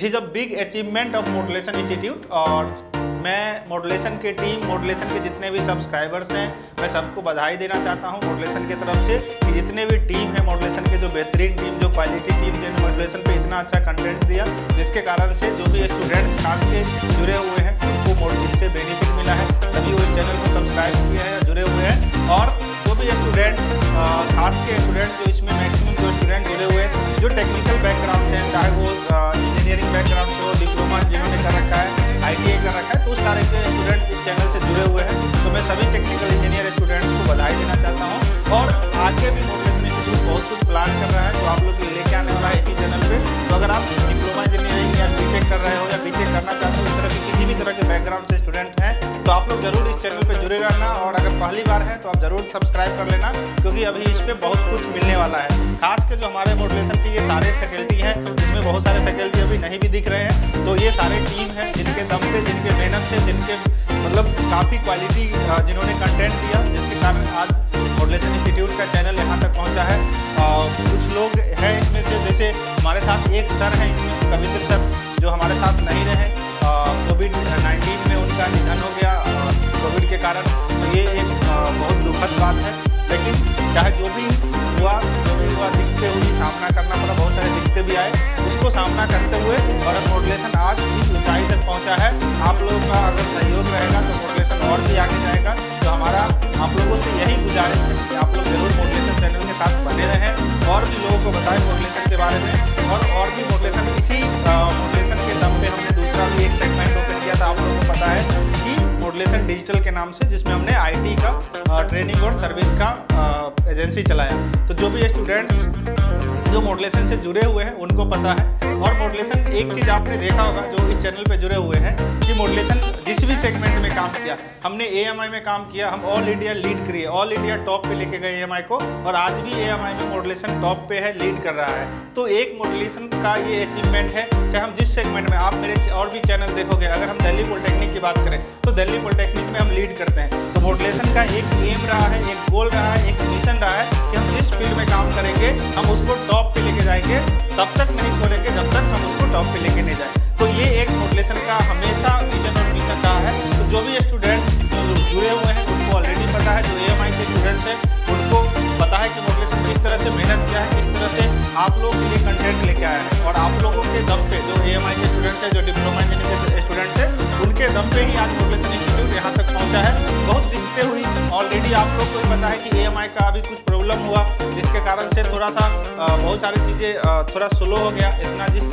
This is a big achievement of modulation institute और मैं modulation के टीम मॉडुलेशन के जितने भी सब्सक्राइबर्स हैं, मैं सबको बधाई देना चाहता हूँ मॉडुलेशन की तरफ़ से कि जितने भी टीम है मॉडुलेशन के, जो बेहतरीन टीम जो क्वालिटी टीम जिन्होंने मॉडुलेशन पे इतना अच्छा कंटेंट दिया, जिसके कारण से जो भी स्टूडेंट्स खास के जुड़े हुए हैं, उनको मॉडुलेशन से बेनिफिट मिला है। तभी वो इस चैनल को सब्सक्राइब किए हैं, जुड़े हुए हैं और जो भी स्टूडेंट्स खास के स्टूडेंट जो इसमें मैक्सिमम जो स्टूडेंट जुड़े हुए हैं, जो टेक्निकल बैकग्राउंड हैं, चाहे वो इंजीनियरिंग बैकग्राउंड से हो डिप्लोमा जिन्होंने कर रखा है आई कर रखा है तो उस सारे के स्टूडेंट्स इस चैनल से जुड़े हुए हैं। तो मैं सभी टेक्निकल इंजीनियर स्टूडेंट्स को बधाई देना चाहता हूँ। स्टूडेंट हैं तो आप लोग ज़रूर इस चैनल पर जुड़े रहना और अगर पहली बार है तो आप ज़रूर सब्सक्राइब कर लेना, क्योंकि अभी इस पर बहुत कुछ मिलने वाला है। खास के जो हमारे मोटिवेशन के ये सारे फैकल्टी हैं इसमें बहुत सारे फैकल्टी अभी नहीं भी दिख रहे हैं तो ये सारे टीम हैं, जिनके दम से जिनके मेहनत से, जिनके मतलब काफ़ी क्वालिटी जिन्होंने कंटेंट दिया, जिसके कारण आज मॉडलेशन इंस्टीट्यूट का चैनल यहाँ तक पहुँचा है। कुछ लोग हैं इसमें से, जैसे हमारे साथ एक सर हैं, इसमें कविंद्र सर जो हमारे साथ नहीं रहे कोविड नाइन्टीन में उनका निधन हो गया कोविड के कारण तो ये एक बहुत दुखद बात है। लेकिन चाहे जो भी हुआ, जो भी हुआ दिखते हुए सामना करना पड़ा, बहुत सारे दिखते भी आए। उसको सामना करते हुए और मॉडलेशन आज इस ऊंचाई तक पहुँचा है। आप लोगों का अगर सहयोग रहेगा तो मॉडलेशन और भी आगे जाएगा। तो हमारा, आप लोगों से यही गुजारिश है कि आप लोग ज़रूर मॉडलेशन चैनल के साथ बने रहें और भी लोगों को बताएँ मॉडलेशन के बारे में। और और भी मॉडलेशन इसी मोटिवेशन के दम पे हमने दूसरा भी एक सेगमेंट ओपन किया था, आप लोगों को पता है कि मॉडलेशन डिजिटल के नाम से, जिसमें हमने आईटी का ट्रेनिंग और सर्विस का एजेंसी चलाया। तो जो भी स्टूडेंट्स जो मॉडलेशन से जुड़े हुए हैं, उनको पता है। और मॉडलेशन एक चीज़ आपने देखा होगा, जो इस चैनल पे जुड़े हुए हैं, कि मॉडलेशन जिस भी सेगमेंट में काम किया, हमने ए में काम किया, हम ऑल इंडिया लीड करिए ऑल इंडिया टॉप पे लेके गए ए को, और आज भी ए में मॉडलेशन टॉप पे है लीड कर रहा है। तो एक मॉडलेशन का ये अचीवमेंट है, चाहे हम जिस सेगमेंट में, आप मेरे और भी चैनल देखोगे, अगर हम दिल्ली पॉलिटेक्निक की बात करें तो दिल्ली पॉलिटेक्निक में हम लीड करते हैं। तो मॉडलेशन का एक एम रहा है, एक गोल रहा है, एक मिशन रहा है कि हम जिस फ़ील्ड में काम करेंगे, हम उसको टॉप पे लेके जाएँगे। तब तक नहीं छोड़ेंगे जब तक हम उसको टॉप पे लेके नहीं जाए। तो ये एक मोटिवेशन का हमेशा विजन और मिशन रहा है। तो जो भी स्टूडेंट जुड़े हुए हैं, उनको ऑलरेडी पता है, जो ए के स्टूडेंट्स हैं, उनको पता है कि मोटिवेशन किस तरह से मेहनत किया है, किस तरह से आप लोग के लिए कंटेंट लेके आया है। और आप लोगों के दम पे, जो ए के स्टूडेंट्स हैं, जो डिप्लोमा इंजीनियरिंग के स्टूडेंट्स हैं, उनके दम पे ही आज मॉडलेशन इंस्टीट्यूट यहाँ तक पहुँचा है। बहुत दिक्कतें हुई ऑलरेडी आप लोग को पता है कि ए का अभी कुछ प्रॉब्लम हुआ, जिसके कारण से थोड़ा सा बहुत सारी चीज़ें थोड़ा स्लो हो गया। इतना जिस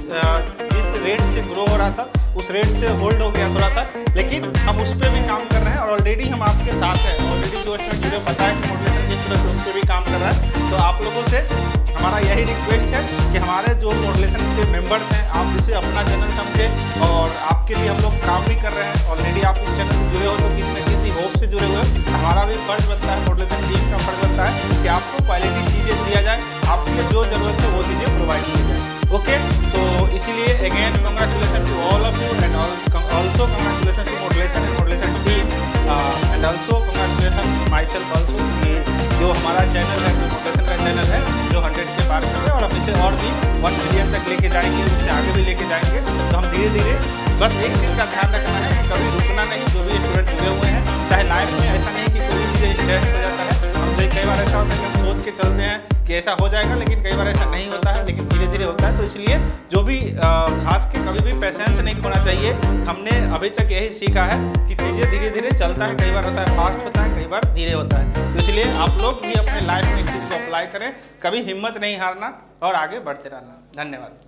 जिस रेट से ग्रो हो रहा था, उस रेट से होल्ड हो गया थोड़ा सा। लेकिन हम उस पर भी काम कर रहे हैं और ऑलरेडी हम आपके साथ हैं। ऑलरेडी जो इसमें वीडियो पता है कि जिस तरह से उस पर भी काम कर रहा है। तो आप लोगों से हमारा यही रिक्वेस्ट है कि हमारे जो मॉडलेशन के मेंबर्स हैं, आप इसे अपना चैनल समझे और आपके लिए हम लोग काम भी कर रहे हैं। ऑलरेडी आप इस चैनल से जुड़े हो तो किसी न किसी होप से जुड़े हुए हमारा भी फ़र्ज़ बनता है मॉडलेशन टीम का फ़र्ज़ बनता है कि आपको क्वालिटी चीज़ें दिया जाए। आपके लिए जो ज़रूरत है, वो चीज़ें प्रोवाइड की जाए। ओके तो इसीलिए again congratulation to all of you and also congratulation to modulation and modulation team and also congratulation my self also जो हमारा चैनल है मोटिवेशन का चैनल है जो हंड्रेड के पार कर और अब इसे और भी वन मिलियन तक लेके जाएँगे उससे आगे भी लेके जाएँगे। तो हम धीरे धीरे बस एक चीज़ का ध्यान रखना है कि कभी रुकना नहीं, जो भी स्टूडेंट जुड़े हुए हैं, चाहे लाइफ में ऐसा नहीं कि कोई चीज़ स्टेट हो जाता है। तो कई बार ऐसा होता है कि हम सोच के चलते हैं कि ऐसा हो जाएगा, लेकिन कई बार ऐसा नहीं होता है, लेकिन धीरे धीरे होता है। तो इसलिए जो भी खास के कभी भी पेशेंस नहीं खोना चाहिए। हमने अभी तक यही सीखा है कि चीज़ें धीरे धीरे चलता है, कई बार होता है फास्ट होता है, कई बार धीरे होता है। तो इसलिए आप लोग भी अपने लाइफ में चीज़ को अप्लाई करें। कभी हिम्मत नहीं हारना और आगे बढ़ते रहना। धन्यवाद।